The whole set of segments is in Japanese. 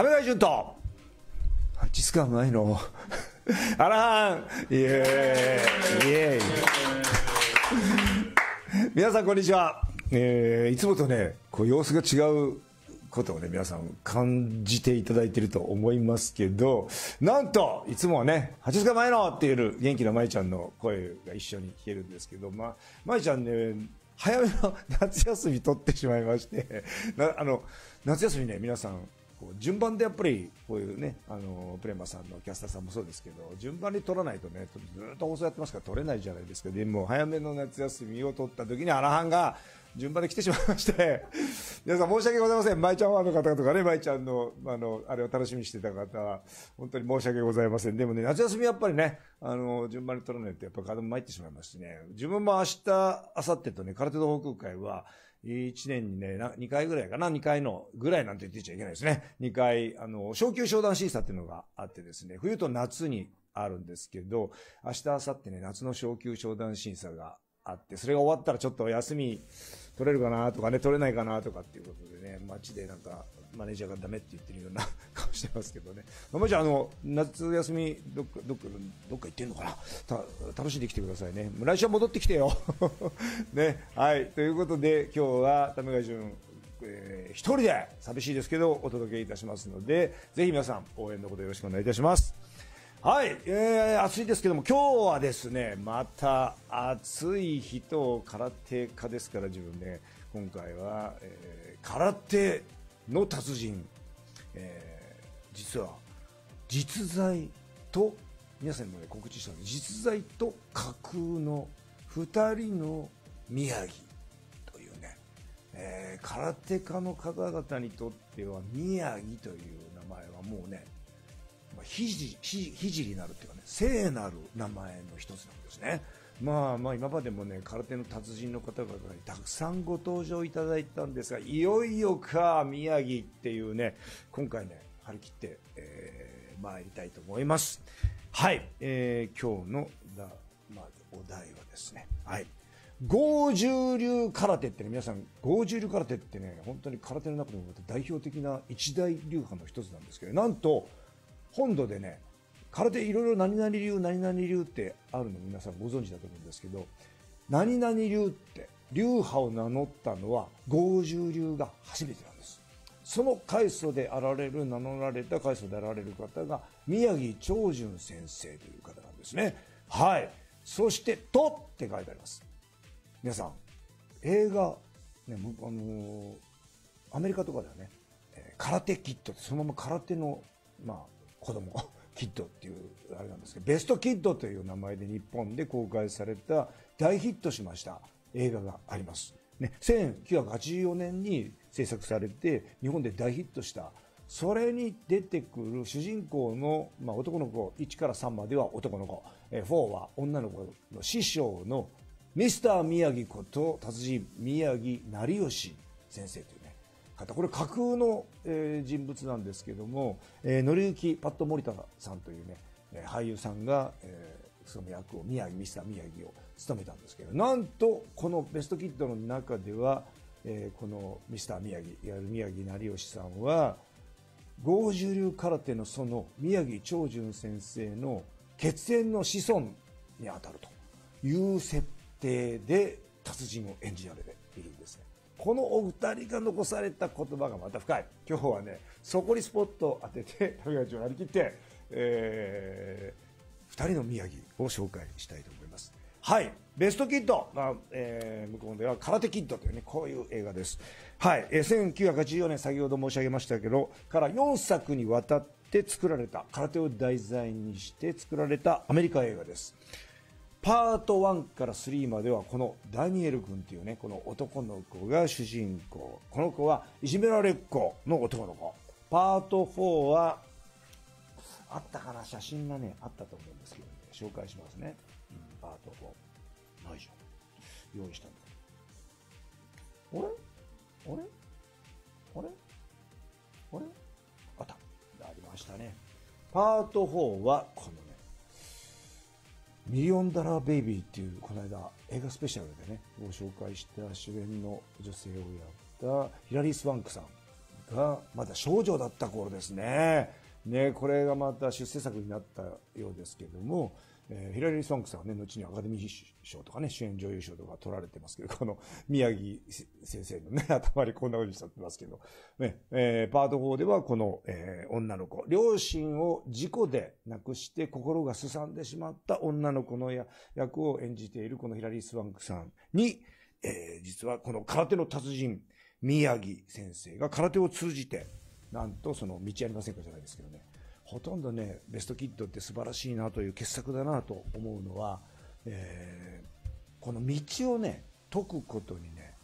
食べない順と八塚前の？あらはんイエーイ。イエーイ。皆さんこんにちは、えーいつもとねこう様子が違うことをね皆さん感じていただいていると思いますけどなんといつもはね「八塚前の」っていう元気な舞ちゃんの声が一緒に聞けるんですけどまあ舞ちゃんね早めの夏休み取ってしまいましてなあの夏休みね皆さんこう順番でやっぱりこういうねあのプレマさんのキャスターさんもそうですけど順番に取らないとねずっと放送やってますから取れないじゃないですか。でも早めの夏休みを取った時にアラハンが順番で来てしまいまして。皆さん申し訳ございません。舞ちゃんファンの方とかね舞ちゃんのあのあれを楽しみにしてた方本当に申し訳ございません。でもね夏休みやっぱりねあの順番に取らないとやっぱ体も参ってしまいますしね。自分も明日明後日とね空手道航空会は1年にね、な2回ぐらいかな、2回のぐらいなんて言ってちゃいけないですね。2回、あの、昇級商談審査っていうのがあってですね、冬と夏にあるんですけど、明日、明後日ね、夏の昇級商談審査があって、それが終わったらちょっと休み取れるかなとかね、取れないかなとかっていうことでね、街でなんか、マネージャーがダメって言ってるような顔してますけどね。まあ、もちろん、あの、夏休み、どっか、どっか、どっか行ってんのかなた楽しんできてくださいね。来週は戻ってきてよ。ね。はい。ということで、今日は、為川淳、えー一人で、寂しいですけど、お届けいたしますので、ぜひ皆さん、応援のほどよろしくお願いいたします。はい、えー、暑いですけども、今日はですね、また暑い日と空手家ですから、自分ね、今回は、えー空手の達人、えー実は実在と皆さんにも、ね、告知したんで実在と架空の2人の宮城というね、えー空手家の方々にとっては宮城という名前はもうね、ひじひひじりなるっていうかね聖なる名前の一つなんですね。まあまあ今までもね空手の達人の方々にたくさんご登場いただいたんですがいよいよか宮城っていうね今回ね張り切って、えー、参りたいと思います。はい、えー今日のだ、まあ、お題はですね。はい。剛柔流空手ってね皆さん剛柔流空手ってね本当に空手の中でも代表的な一大流派の一つなんですけどなんと本土でね空手いろいろ何々流何々流ってあるの皆さんご存知だと思うんですけど何々流って流派を名乗ったのは剛柔流が初めてなんです。その開祖であられる名乗られた開祖であられる方が宮城長純先生という方なんですね。はい。そして「と」って書いてあります。皆さん映画、ねあのーアメリカとかではね、えー空手キッドってそのまま空手の、まあ、子供。キッドっていうあれなんですけどベストキッドという名前で日本で公開された大ヒットしました。映画があります、ね、1984年に制作されて日本で大ヒットした。それに出てくる主人公の、まあ、男の子1から3までは男の子、え4は女の子の師匠のミスター宮城こと達人宮城成吉先生という。方これ架空の、えー人物なんですけども、えー、紀之パッド森田さんというね、俳優さんが、えーその役を宮城ミスター宮城を務めたんですけどなんとこのベストキッドの中では、えーこのミスター宮城いわゆる宮城成吉さんは剛柔流空手のその宮城長純先生の血縁の子孫にあたるという設定で達人を演じられているんですね。このお二人が残された言葉がまた深い。今日はね、そこにスポットを当てて、旅立ちを張り切って、えー、二人の宮城を紹介したいと思います。はい。ベストキッド、まあえー向こうでは空手キッドというね、こういう映画です。はい。えー1984年、先ほど申し上げましたけど、から4作にわたって作られた、空手を題材にして作られたアメリカ映画です。パート1から3まではこのダニエル君っていうねこの男の子が主人公。この子はいじめられっ子の男の子。パート4はあったかな写真がねあったと思うんですけど、ね、紹介しますね、うんパート4ないじゃん。用意したんだ。あれ？あれ？あれ？あれあった。ありましたね。パート4はこのミリオンダラーベイビーっていうこの間映画スペシャルでねご紹介した主演の女性をやったヒラリー・スワンクさんがまだ少女だった頃ですね。ね、これがまた出世作になったようですけども、えー、ヒラリー・ソンクさんはね、後にアカデミー賞とかね、主演女優賞とか取られてますけど、この宮城先生のね、頭にこんな風にしちゃってますけど、ね、えー、パート4ではこの、えー、女の子、両親を事故で亡くして心がすさんでしまった女の子の役を演じているこのヒラリー・スワンクさんに、えー、実はこの空手の達人、宮城先生が空手を通じて、なんとその道ありませんかじゃないですけどね、ほとんどね、ベストキッドって素晴らしいなという傑作だなと思うのは、えー、この道をね、解くことにね、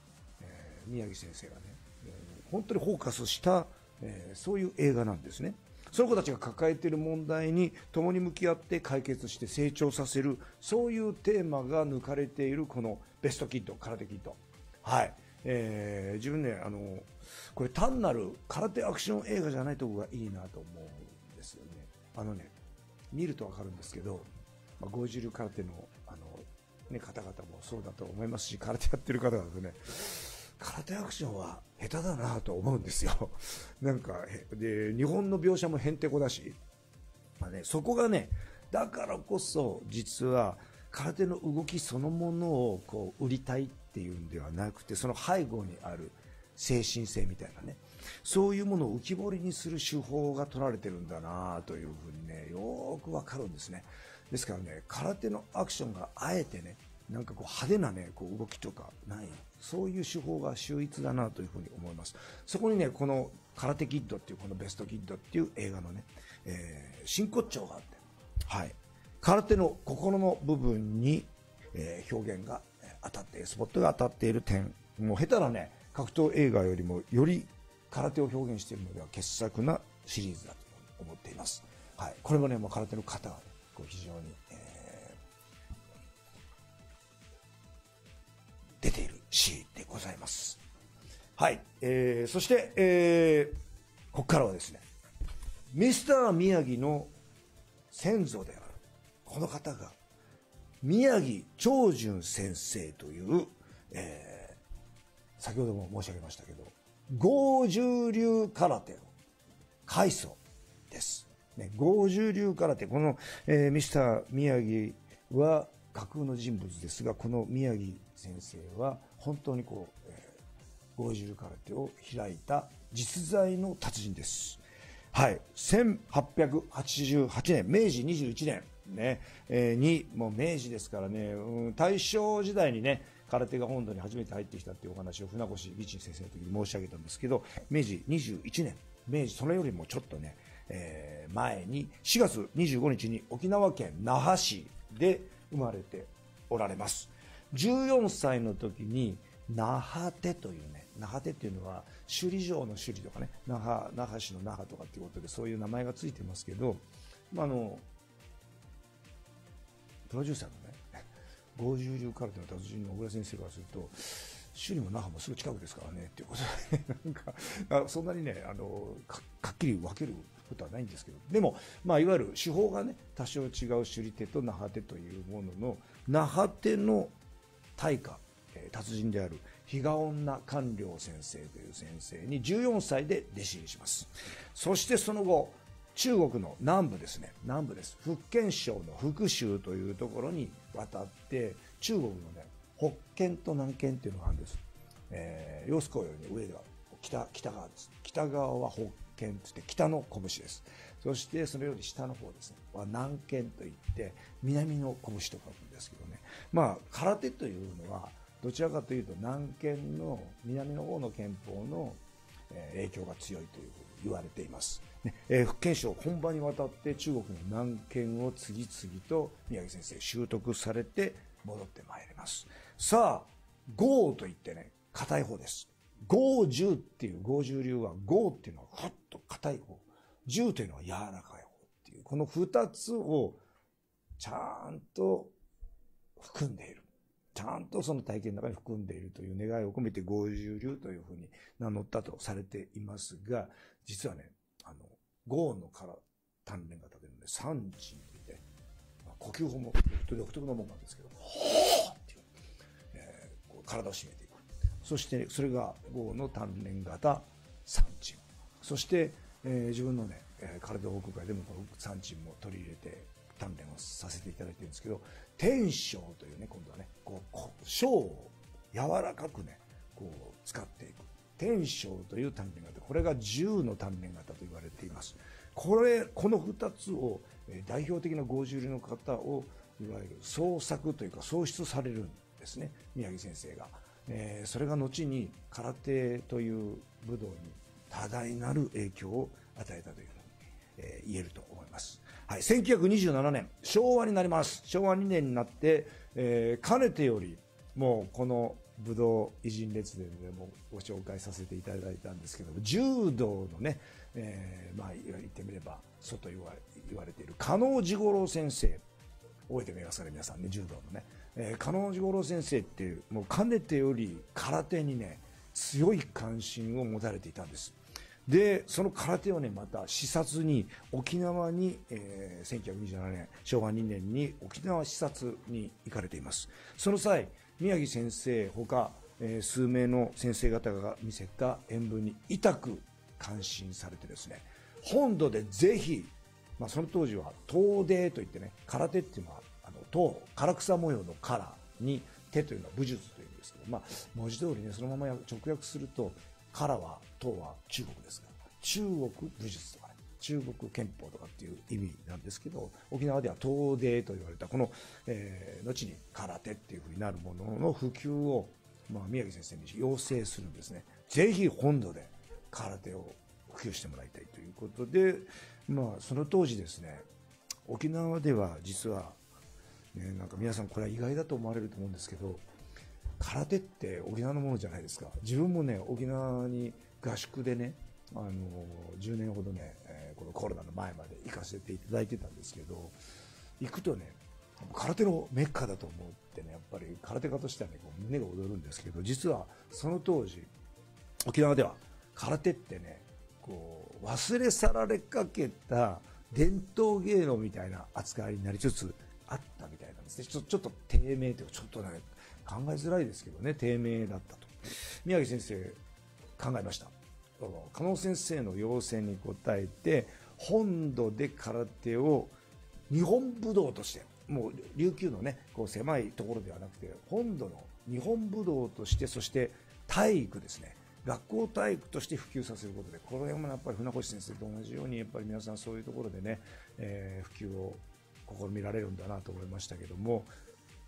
えー、宮城先生がね、え、本当にフォーカスした、え、そういう映画なんですね。その子たちが抱えている問題に共に向き合って解決して成長させる、そういうテーマが抜かれているこのベストキッド、空手キッド。はい。えー、自分ね、あの、これ単なる空手アクション映画じゃないとこがいいなと思う。あのね、見るとわかるんですけど、まあ、ゴージュル空手の、あの、ね、方々もそうだと思いますし、空手やってる方々ね、空手アクションは下手だなと思うんですよ。なんか、で、日本の描写もへんてこだし、まあね、そこがね、だからこそ、実は、空手の動きそのものをこう売りたいっていうんではなくて、その背後にある精神性みたいなね、そういうものを浮き彫りにする手法が取られてるんだなというふうにね、よくわかるんですね。ですからね、空手のアクションがあえてね、なんかこう派手なね、こう動きとかない、そういう手法が秀逸だなというふうに思います。そこにね、この空手キッドっていうこのベストキッドっていう映画のね、えー、真骨頂があって、はい。空手の心の部分に、えー、表現が当たって、スポットが当たっている点、もう下手なね、格闘映画よりもより空手を表現しているのでは傑作なシリーズだと思っています。はい。これもね、もう空手の方が、ね、こう非常に、えー、出ているシーンでございます。はい。えー、そして、えー、ここからはですね、ミスター宮城の先祖である、この方が、宮城長順先生という、えー、先ほども申し上げましたけど、豪十流空手の開祖です。ね、豪十流空手、この、えー、ミスター宮城は架空の人物ですが、この宮城先生は本当にこう、えー、豪十流空手を開いた実在の達人です。はい。1888年、明治21年、ね、えー、に、もう明治ですからね、うん、大正時代にね、空手が本土に初めて入ってきたっていうお話を船越美珍先生の時に申し上げたんですけど、明治21年、明治それよりもちょっとね、えー、前に4月25日に沖縄県那覇市で生まれておられます。14歳の時に那覇手というね、那覇手っていうのは首里城の首里とかね、那覇、那覇市の那覇とかっていうことでそういう名前がついてますけど、ま、あの、プロデューサーのね、50流空手の達人の小倉先生からすると、首里も那覇もすぐ近くですからねっていうことで、なんか、そんなにね、あの、かっきり分けることはないんですけど、でも、まあ、いわゆる手法がね、多少違う首里手と那覇手というものの、那覇手の大家、達人である比嘉女官僚先生という先生に14歳で弟子入りします。そしてその後、中国の南部ですね、南部です。福建省の福州というところに渡って、中国のね、北県と南県っていうのがあるんです。えー、揚子江より上では北、北側です。北側は北県とって北の拳です。そしてそれより下の方ですね、は南県といって南の拳と書くんですけどね。まあ、空手というのは、どちらかというと南県の南の方の憲法の影響が強いというふうに言われています。ねえー、福建省本場にわたって中国の南県を次々と宮城先生習得されて戻ってまいります。さあ、豪といってね、硬い方です。豪十っていう豪十流は豪っていうのはふっと硬い方。十というのは柔らかい方っていう、この二つをちゃんと含んでいる。ちゃんとその体験の中に含んでいるという願いを込めて豪十流というふうに名乗ったとされていますが、実はね、あの、豪のから鍛錬が立てるので、三時で、呼吸法も独特のもんなんですけど、ほーっていう、えー、こう体を締めていく。そして、それが豪の鍛錬型三時。そして、えー、自分のね、えー、体保護会でもこの産地も取り入れて鍛錬をさせていただいてるんですけど天正というね今度はねこう小を柔らかくねこう使っていく天正という鍛錬型これが10の鍛錬型と言われています。これこの2つを、代表的な合重流の方をいわゆる創作というか創出されるんですね。宮城先生が、えー、それが後に空手という武道に多大なる影響を与えたというふうに、えー、言えると思います、はい、1927年昭和になります。昭和2年になって、えー、かねてよりもうこの武道偉人列伝でもご紹介させていただいたんですけども柔道のね、えー、まあ言ってみれば外言われ言われている加納治五郎先生覚えてみますかね皆さんね柔道のね、えー、加納治五郎先生っていうもうかねてより空手にね強い関心を持たれていたんです。でその空手をねまた視察に沖縄に、えー、1927年昭和2年に沖縄視察に行かれています。その際宮城先生ほか、えー、数名の先生方が見せた演舞に痛く感心されてですね本土でぜひまあ、その当時は東出といってね空手っていうのはあの唐唐草模様の唐に手というのは武術というんですけど、まあ、文字通りねそのまま直訳すると唐は唐は中国ですから中国武術と。か中国憲法とかっていう意味なんですけど沖縄では東出と言われたこの、えー、後に空手っていうふうになるものの普及を、まあ、宮城先生に要請するんですね。ぜひ本土で空手を普及してもらいたいということで、まあ、その当時ですね沖縄では実は、ね、なんか皆さんこれは意外だと思われると思うんですけど空手って沖縄のものじゃないですか。自分もね沖縄に合宿でねあの10年ほどね、このコロナの前まで行かせていただいてたんですけど行くとね空手のメッカだと思ってねやっぱり空手家としてはねこう胸が躍るんですけど実はその当時沖縄では空手ってねこう忘れ去られかけた伝統芸能みたいな扱いになりつつあったみたいなんですね。ちょちょっと低迷というかちょっとね考えづらいですけどね低迷だったと。宮城先生考えました？加納先生の要請に応えて本土で空手を日本武道としてもう琉球のねこう狭いところではなくて本土の日本武道としてそして体育ですね。学校体育として普及させることでこの辺もやっぱり船越先生と同じようにやっぱり皆さんそういうところでね、えー、普及を試みられるんだなと思いましたけども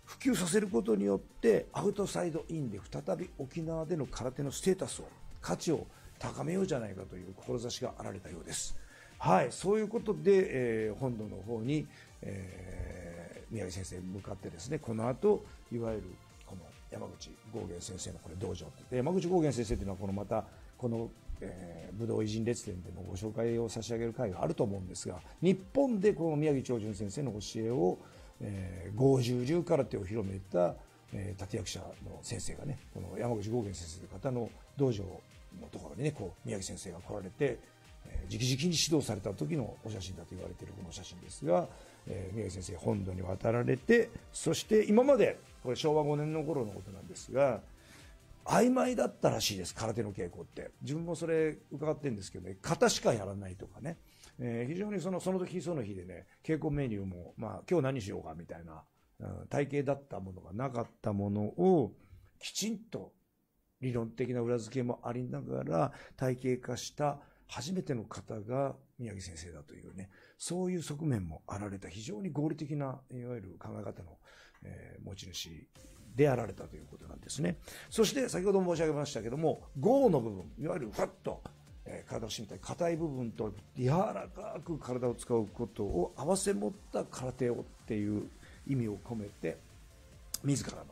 普及させることによってアウトサイドインで再び沖縄での空手のステータスを価値を高めようじゃないかという志があられたようです。はい、そういうことで、えー、本土の方に、えー、宮城先生向かってですねこの後いわゆるこの山口剛元先生のこれ道場で山口剛元先生というのはこのまたこの、えー、武道偉人列伝でもご紹介を差し上げる会があると思うんですが日本でこの宮城長純先生の教えを、えー、豪十流空手を広めた、えー、立役者の先生がねこの山口剛元先生という方の道場のところにねこう宮城先生が来られてえー、直々に指導された時のお写真だと言われているこの写真ですが、えー、宮城先生本土に渡られてそして今までこれ昭和5年の頃のことなんですが曖昧だったらしいです空手の稽古って。自分もそれ伺ってるんですけどね型しかやらないとかね、えー、非常にそのその時その日でね稽古メニューも、まあ、今日何しようかみたいな、うん、体系だったものがなかったものをきちんと理論的な裏付けもありながら体系化した初めての方が宮城先生だというね、そういう側面もあられた非常に合理的な、いわゆる考え方の、えー、持ち主であられたということなんですね。そして先ほど申し上げましたけども、豪の部分、いわゆるふわっと、えー、体を締めたい硬い部分と柔らかく体を使うことを合わせ持った空手をっていう意味を込めて、自らの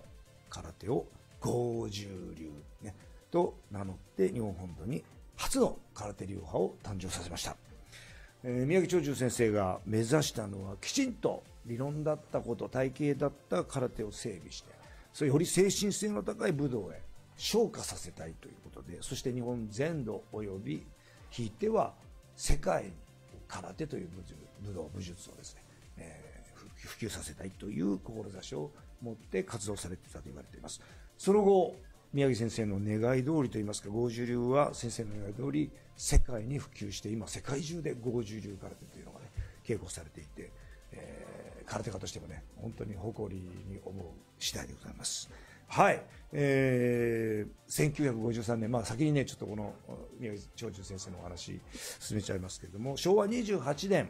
空手を豪十流、ね、と名乗って日本本土に初の空手流派を誕生させました、えー、宮城長寿先生が目指したのはきちんと理論だったこと体系だった空手を整備してそれより精神性の高い武道へ昇華させたいということでそして日本全土及びひいては世界に空手という武道武術をですね、えー、普及させたいという志を持って活動されていたと言われています。その後宮城先生の願い通りといいますか剛柔流は先生の願い通り世界に普及して今世界中で剛柔流空手というのがね稽古されていて、えー、空手家としてもね本当に誇りに思う次第でございます。はい、えー、1953年、まあ、先にねちょっとこの宮城長寿先生のお話進めちゃいますけれども昭和28年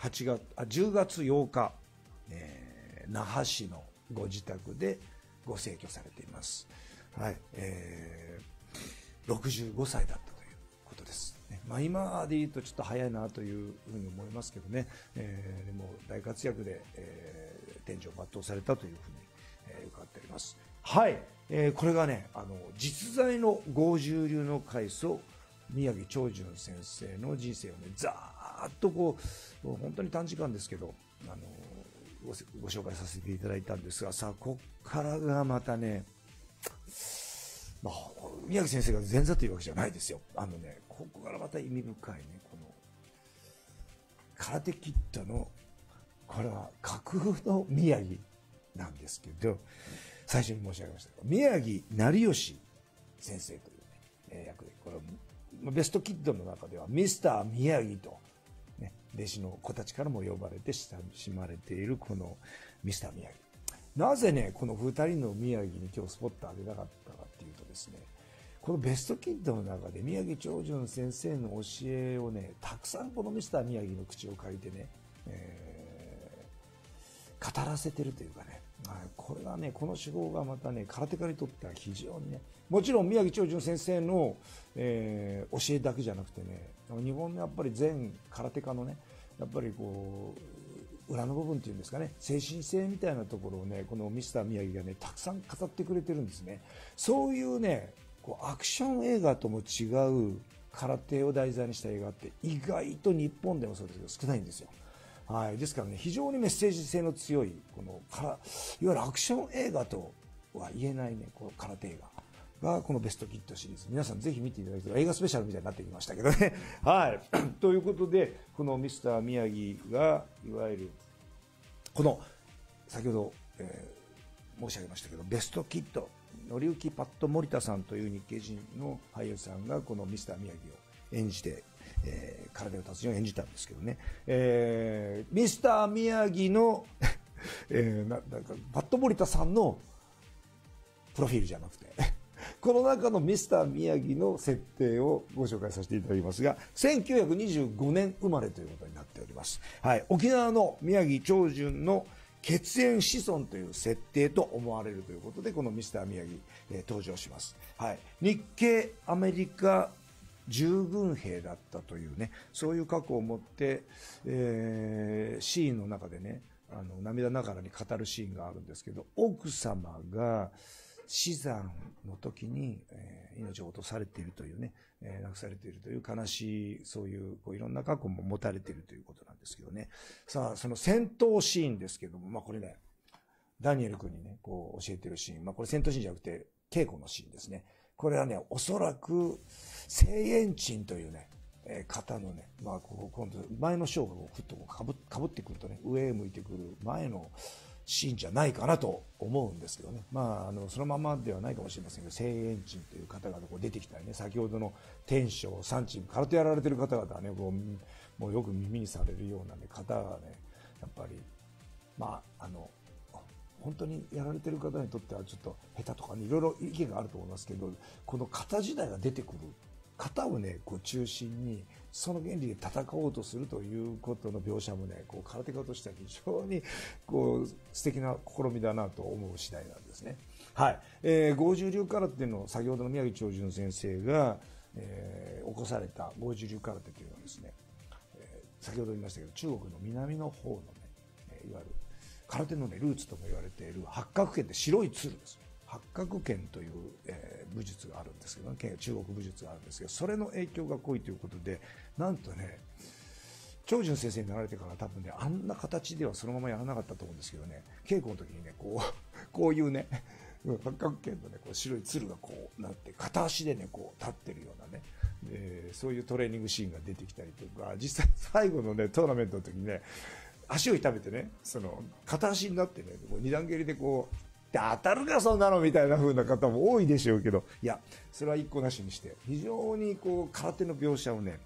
8月あ10月8日、えー、那覇市のご自宅でご逝去されています。はい、えー、65歳だったということです。まあ、今で言うとちょっと早いなというふうに思いますけどね、えー、でも大活躍で、えー、天井を全うされたというふうに、えー、伺っております。はい、えー、これがね、あの実在の豪十流の階層宮城長寿先生の人生をねざーっとこう本当に短時間ですけどあのご紹介させていただいたんですがさあこっからがまたねまあ、宮城先生が前座というわけじゃないですよ。あのね、ここからまた意味深いね、この、空手キットの、これは架空の宮城なんですけど、最初に申し上げました宮城成吉先生というね、役で、これベストキッドの中ではミスター宮城と、弟子の子たちからも呼ばれて親しまれているこのミスター宮城。なぜね、この2人の宮城に今日スポット当てたかったかっていうとですね、このベストキッドの中で宮城長順先生の教えをね、たくさんこのミスター宮城の口を借りてね、えー、語らせてるというかね、これがね、この手法がまたね、空手家にとっては非常にね、もちろん宮城長順先生の、えー、教えだけじゃなくてね、日本のやっぱり全空手家のね、やっぱりこう、裏の部分っていうんですかね精神性みたいなところをねこのミスター宮城がねたくさん語ってくれてるんですね。そういうねこうアクション映画とも違う空手を題材にした映画って意外と日本でもそうですけど少ないんですよ。はい、ですからね非常にメッセージ性の強いこのからいわゆるアクション映画とは言えないねこの空手映画。がこのベストキットシリーズ。皆さんぜひ見ていただきたい映画スペシャルみたいになってきましたけどね。はい。ということでこのミスター宮城がいわゆるこの先ほど、えー、申し上げましたけどベストキットのりゆきパッド森田さんという日系人の俳優さんがこのミスター宮城を演じて、えー、体を達人を演じたんですけどね、えー、ミスター宮城の えー、ななんかパッド森田さんのプロフィールじゃなくて。この中のミスター宮城の設定をご紹介させていただきますが、1925年生まれということになっております。はい。沖縄の宮城長順の血縁子孫という設定と思われるということで、このミスター宮城、えー、登場します。はい。日系アメリカ従軍兵だったというね、そういう過去を持って、えー、シーンの中でね、あの、涙ながらに語るシーンがあるんですけど、奥様が、死産の時に、えー、命を落とされているというね、えー、亡くされているという悲しい、そういうこういろんな過去も持たれているということなんですけどね。さあ、その戦闘シーンですけども、まあこれね、ダニエル君にね、こう教えてるシーン、まあこれ戦闘シーンじゃなくて稽古のシーンですね。これはね、おそらく、聖円鎮というね、えー、方のね、まあ、こう今度、前の章がこうふっとこうかぶかぶってくるとね、上へ向いてくる前の、シーンじゃないかなと思うんですけどね、まあ、あのそのままではないかもしれませんけど、聖円鎮という方々こう出てきたりね、先ほどの天正、三鎮、空手やられてる方々はね、こうもうよく耳にされるような、ね、方がね、やっぱり、まあ、あの、本当にやられてる方にとってはちょっと下手とかね、いろいろ意見があると思いますけど、この型時代が出てくる型をね、こう中心に、その原理で戦おうとするということの描写もね、こう空手家としては非常にこう素敵な試みだなと思う次第なんですね。はい。えー、五十流空手の先ほどの宮城長寿先生が、えー、起こされた五十流空手というのはですね、えー、先ほど言いましたけど、中国の南の方のね、いわゆる空手のね、ルーツとも言われている八角形って白い鶴です。八角剣という、えー、武術があるんですけど、ね、中国武術があるんですけどそれの影響が濃いということでなんとね長寿先生になられてから多分ねあんな形ではそのままやらなかったと思うんですけどね稽古の時にねこう こういうね八角剣のねこう白い鶴がこうなって片足でねこう立ってるようなねでそういうトレーニングシーンが出てきたりとか実際最後のねトーナメントの時にね足を痛めてねその片足になってねこう二段蹴りでこう当たるかそんなのみたいな風な方も多いでしょうけど、いや、それは一個なしにして、非常にこう、空手の描写をね、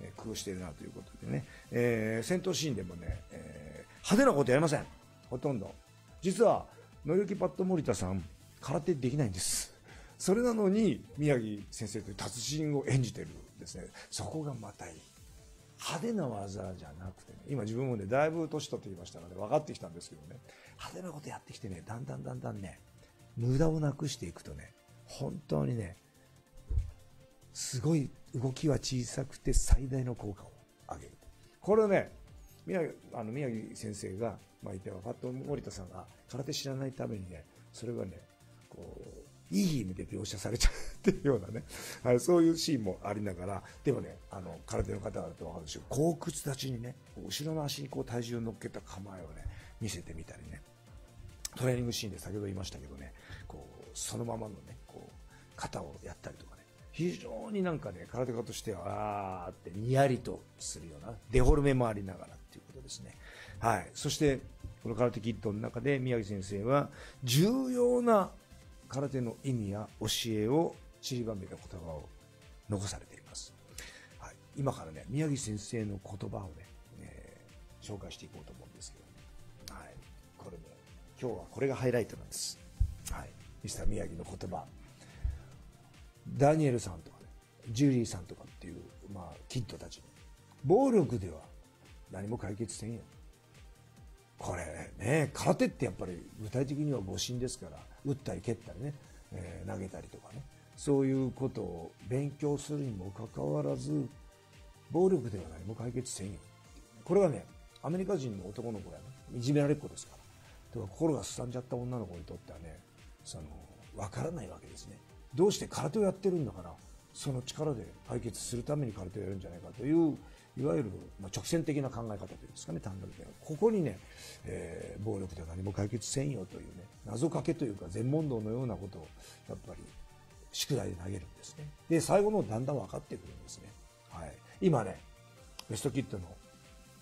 えー、工夫してるなということでね、えー、戦闘シーンでもね、えー、派手なことやりません。ほとんど。実は、野行パッド森田さん、空手できないんです。それなのに、宮城先生という達人を演じてるんですね。そこがまたいい。派手な技じゃなくてね、今自分もね、だいぶ年取ってきましたので分かってきたんですけどね、派手なことやってきてね、だんだんだんだんね、無駄をなくしていくとね、本当にね、すごい動きは小さくて最大の効果を上げる。これをね、宮城あの宮城先生が、まあ、言っては、パッと森田さんが空手知らないためにね、それがね、こう、いい意味で描写されちゃうっていうようなね、はい、そういうシーンもありながら、でもね、あの、空手の方々と分かるでしょう、後屈立ちにね、後ろの足にこう体重を乗っけた構えをね、見せてみたりね、トレーニングシーンで先ほど言いましたけどね、こう、そのままのね、こう、肩をやったりとかね、非常になんかね、空手家としては、あーってにやりとするような、デフォルメもありながらっていうことですね。はい。そして、この空手キットの中で宮城先生は、重要な空手の意味や教えを散りばめた言葉を残されています。はい、今からね、宮城先生の言葉をね、えー、紹介していこうと思うんですけど、これね、今日はこれがハイライトなんです。はい、ミスター宮城の言葉。ダニエルさんとかね、ジュリーさんとかっていう、まあ、キッドたちに、暴力では何も解決せんよ。これね、空手ってやっぱり具体的には誤審ですから、打ったり蹴ったりね、えー、投げたりとかね、そういうことを勉強するにもかかわらず、暴力では何も解決せんよ。これはね、アメリカ人の男の子やね、いじめられっ子ですから。か心がすさんじゃった女の子にとってはね、その、わからないわけですね。どうして空手をやってるんだから、その力で解決するために空手をやるんじゃないかといういわゆる、まあ、直線的な考え方というんですかね、単独で。ここにね、えー、暴力で何も解決せんよというね、謎かけというか全問答のようなことを、やっぱり、宿題で投げるんですね。で、最後のだんだん分かってくるんですね。はい。今ね、ベストキットの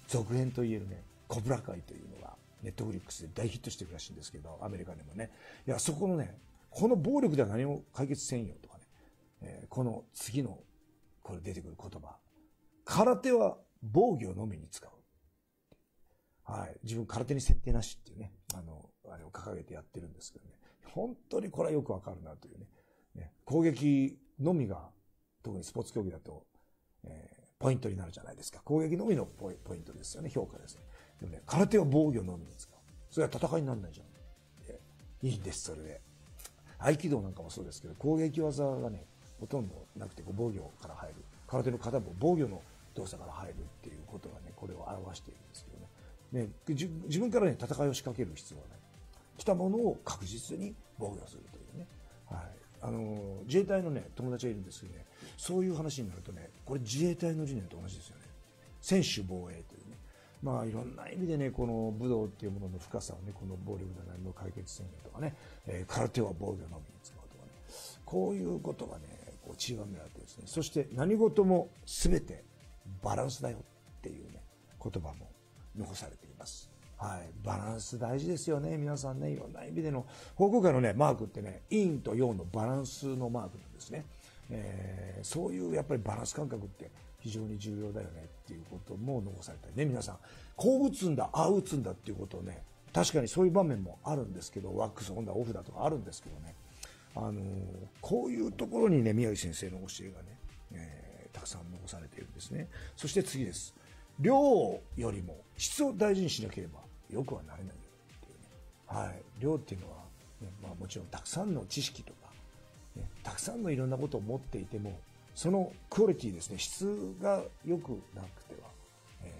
続編といえるね、コブラ会というのが、ネットフリックスで大ヒットしてるらしいんですけど、アメリカでもね。いや、そこのね、この暴力では何も解決せんよとかね、えー、この次の、これ出てくる言葉、空手は防御のみに使う。はい。自分空手に先手なしっていうね、あの、あれを掲げてやってるんですけどね。本当にこれはよくわかるなというね。ね攻撃のみが、特にスポーツ競技だと、えー、ポイントになるじゃないですか。攻撃のみのポイントですよね。評価ですね。でもね、空手は防御のみに使う。それは戦いにならないじゃん。いいんです、それで。合気道なんかもそうですけど、攻撃技がね、ほとんどなくて、防御から入る。空手の方も防御の動作から入るっていうことがね、これを表しているんですけどね。ね自分からね、戦いを仕掛ける必要はない。来たものを確実に防御するというね。はい。あの、自衛隊のね、友達がいるんですけどね、そういう話になるとね、これ自衛隊の理念と同じですよね。専守防衛。まあいろんな意味でね、この武道っていうものの深さをね、この暴力で何も解決せんよとかね、えー、空手は防御のみに使うとかね、こういうことがね、こう散りばめられてですね、そして何事も全てバランスだよっていうね、言葉も残されています。はい。バランス大事ですよね。皆さんね、いろんな意味での、報告会のね、マークってね、陰と陽のバランスのマークなんですね。えー、そういうやっぱりバランス感覚って非常に重要だよねっていうことも残されたりね、皆さん、こう打つんだ、ああ打つんだっていうことをね、確かにそういう場面もあるんですけど、ワックスオンだ、オフだとかあるんですけどね、あのー、こういうところにね、宮城先生の教えがね、えーたくさん残されているんですね。そして次です。量よりも質を大事にしなければよくはなれないよっていうね、はい、量っていうのは、ねまあ、もちろんたくさんの知識とか、ね、たくさんのいろんなことを持っていてもそのクオリティですね質が良くなくては、え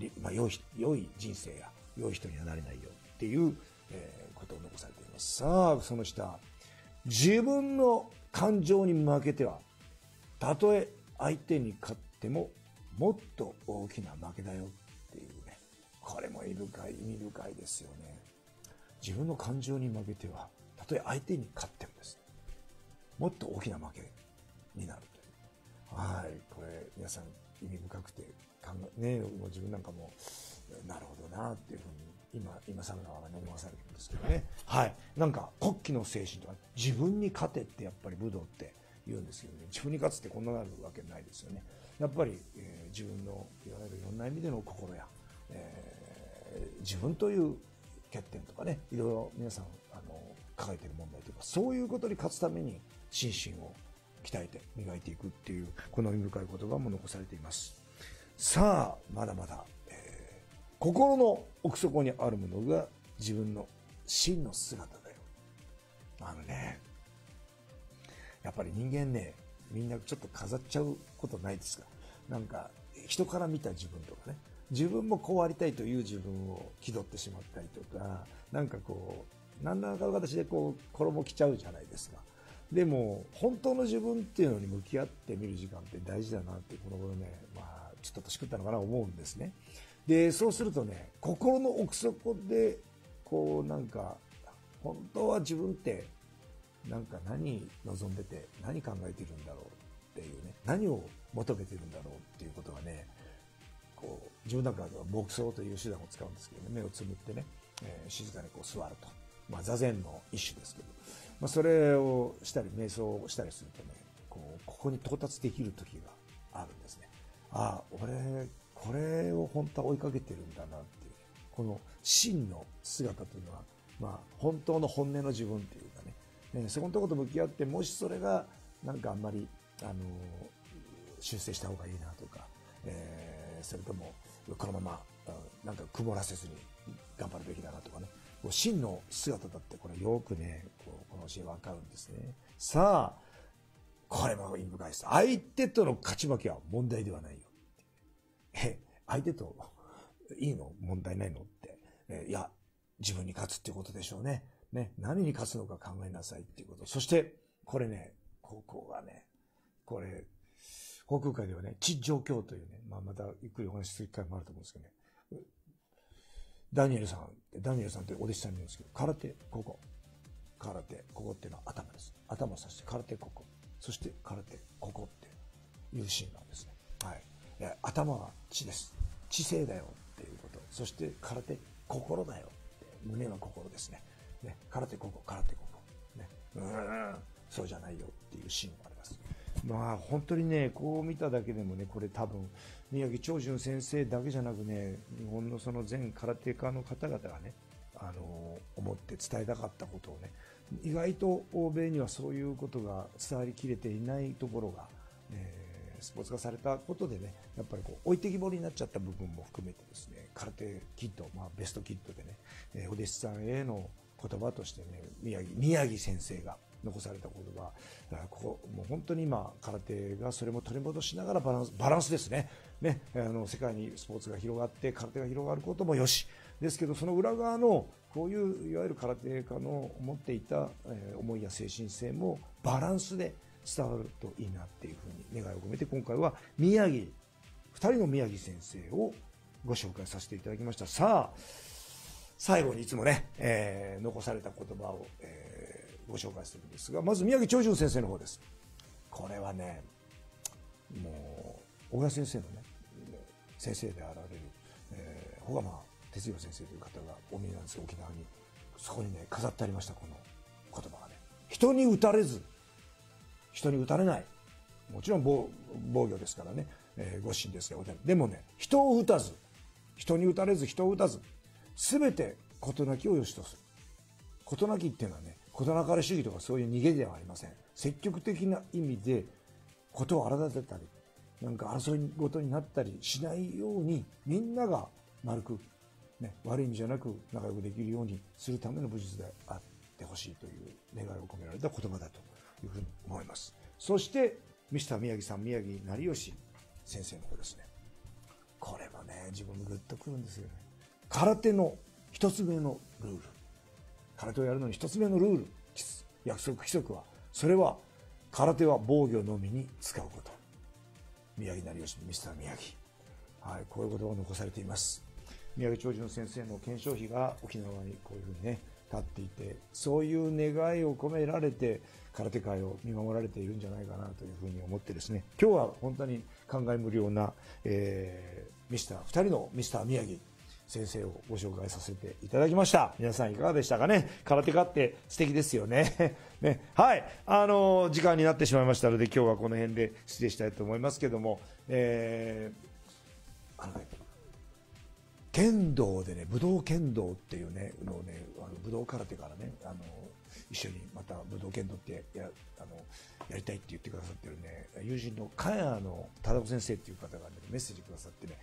ーまあ、良い良い人生や良い人にはなれないよっていう、えー、ことを残されています。さあその下自分の感情に負けてはたとえ相手に勝ってももっと大きな負けだよっていうねこれも意味深い意味深いですよね。自分の感情に負けてはたとえ相手に勝ってもです。ねもっと大きな負け。になるという。はい。これ皆さん意味深くて考えねもう自分なんかもなるほどなっていうふうに今今更川が飲まされてるんですけどね。はい。なんか国旗の精神とか自分に勝てってやっぱり武道って言うんですけどね。自分に勝つってこんななるわけないですよね。やっぱり、えー、自分のいわゆるいろんな意味での心や、えー、自分という欠点とかねいろいろ皆さんあの抱えてる問題というかそういうことに勝つために心身を鍛えて磨いていくっていうこの意味深い言葉も残されています。さあまだまだ、えー、心の奥底にあるものが自分の真の姿だよ。あのねやっぱり人間ねみんなちょっと飾っちゃうことないですか？なんか人から見た自分とかね。自分もこうありたいという自分を気取ってしまったりとかなんかこう何らかの形でこう衣着ちゃうじゃないですか。でも本当の自分っていうのに向き合ってみる時間って大事だなってこの頃ね、まあ、ちょっと年食ったのかな思うんですね。でそうするとね心の奥底でこうなんか本当は自分ってなんか何望んでて何考えてるんだろうっていうね何を求めてるんだろうっていうことがねこう自分なんかは牧草という手段を使うんですけどね目をつむってね、えー、静かにこう座ると、まあ、座禅の一種ですけどまあ、それをしたり瞑想をしたりするとねこうここに到達できる時があるんですね。ああ俺これを本当は追いかけてるんだなっていうこの真の姿というのは、まあ、本当の本音の自分っていうかねねそこのところと向き合ってもしそれがなんかあんまりあの修正した方がいいなとか、えー、それともこのままなんか曇らせずに頑張るべきだなとかね真の姿だってこれよくね、ここの教えわかるんですね。さあ、これも意味深いです。相手との勝ち負けは問題ではないよ。え、相手といいの？問題ないの？って。えいや、自分に勝つっていうことでしょうね。ね、何に勝つのか考えなさいっていうこと。そして、これね、ここがね、これ、航空会ではね、地状況というね、まあ、またゆっくりお話しする機会もあると思うんですけどね、ダニエルさんって、ダニエルさんってお弟子さんに言うんですけど、空手、ここ。空手、ここっていうのは頭です。頭を指して空手、ここ。そして空手、ここっていうシーンなんですね。はい。頭は血です。知性だよっていうこと。そして空手、心だよって。胸の心ですね。ね。空手、ここ、空手、ここ。ね。うん。そうじゃないよっていうシーンがま。あ本当にね、こう見ただけでもね、これ多分、宮城長春先生だけじゃなくね、日本のその全空手家の方々がね、あの思って伝えたかったことをね、意外と欧米にはそういうことが伝わりきれていないところが、えー、スポーツ化されたことでね、やっぱりこう置いてきぼりになっちゃった部分も含めてですね、空手キット、まあベストキットでね、えー、お弟子さんへの言葉としてね、宮城宮城先生が、残された言葉。ここもう本当に今空手がそれも取り戻しながらバランスバランスですね。ねあの世界にスポーツが広がって空手が広がることもよし。ですけどその裏側のこういういわゆる空手家の持っていた、えー、思いや精神性もバランスで伝わるといいなっていうふうに願いを込めて今回は宮城2人の宮城先生をご紹介させていただきました。さあ最後にいつもね、えー、残された言葉を、えーご紹介するんですがまず宮城長春先生の方です。これはねもう小倉先生のね先生であられる、えー、小川哲也先生という方がお見えなんですよ沖縄に。そこにね飾ってありましたこの言葉がね。人に打たれず人に打たれない。もちろん防防御ですからね、えー、ご神ですがでもね人を打たず人に打たれず人を打たず全て事なきを良しとする。事なきっていうのはね事なかれ主義とかそういう逃げではありません。積極的な意味で事を荒立てたりなんか争い事になったりしないようにみんなが丸く、ね、悪い意味じゃなく仲良くできるようにするための武術であってほしいという願いを込められた言葉だというふうに思います。そしてミスター宮城さん宮城成吉先生の方ですね。これもね自分もグッとくるんですよね。空手の一つ目のルール。空手をやるのに一つ目のルール約束規則はそれは空手は防御のみに使うこと。宮城成吉ミスター宮城。はいこういうことを残されています。宮城長寿の先生の検証費が沖縄にこういうふうにね立っていてそういう願いを込められて空手界を見守られているんじゃないかなというふうに思ってですね。今日は本当に感慨無量な、えー、ミスター2人のミスター宮城。先生をご紹介させていただきました。皆さんいかがでしたかね？空手家って素敵ですよね。ね。はい。あの時間になってしまいましたので今日はこの辺で失礼したいと思いますけどもえー、あのね剣道でね武道剣道っていうねのねあの武道空手からねあの一緒にまた武道剣道ってやあのやりたいって言ってくださってるね友人の茅野忠子先生っていう方が、ね、メッセージくださってね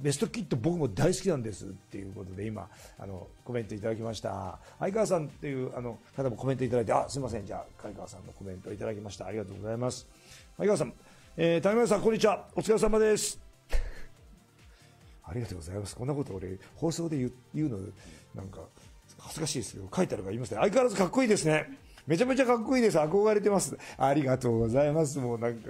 ベストキット僕も大好きなんですっていうことで今あのコメントいただきました。相川さんっていうあの方もコメントいただいてあすみません。じゃあ相川さんのコメントいただきました。ありがとうございます。相川さん、えー、谷村さんこんにちは。お疲れ様です。ありがとうございます。こんなこと俺放送で言う言うのなんか恥ずかしいですけど書いてあるから言いますね相変わらずかっこいいですねめちゃめちゃかっこいいです。憧れてます。ありがとうございます。もうなんか、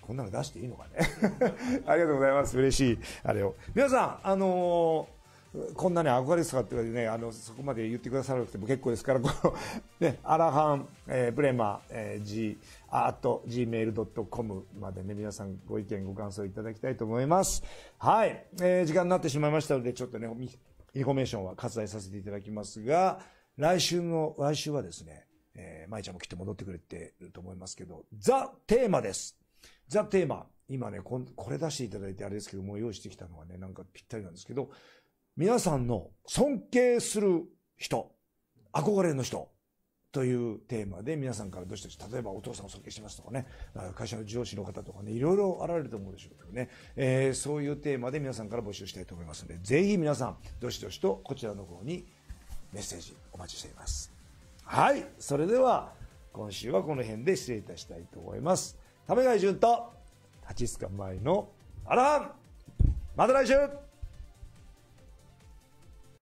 こんなの出していいのかね。ありがとうございます。嬉しい。あれを。皆さん、あのー、こんなね、憧れですかって言われてね、あの、そこまで言ってくださらなくても結構ですから、この、ね、アラハン、えー、ブレマ、えー、G、アット、gmail.com までね、皆さんご意見、ご感想いただきたいと思います。はい。えー、時間になってしまいましたので、ちょっとね、インフォメーションは割愛させていただきますが、来週の、来週はですね、えー、茉衣ちゃんもきっと戻ってくれてると思いますけど、ザ・テーマです。ザ・テーマ。今ねこ、これ出していただいてあれですけど、もう用意してきたのはね、なんかぴったりなんですけど、皆さんの尊敬する人、憧れの人、というテーマで皆さんからどしどし、例えばお父さんを尊敬してますとかね、会社の上司の方とかね、いろいろあられると思うでしょうけどね、えー、そういうテーマで皆さんから募集したいと思いますので、ぜひ皆さん、どしどしとこちらの方にメッセージお待ちしています。はいそれでは今週はこの辺で失礼いたしたいと思います。為貝潤と立ちつか前のアラハン。また来週!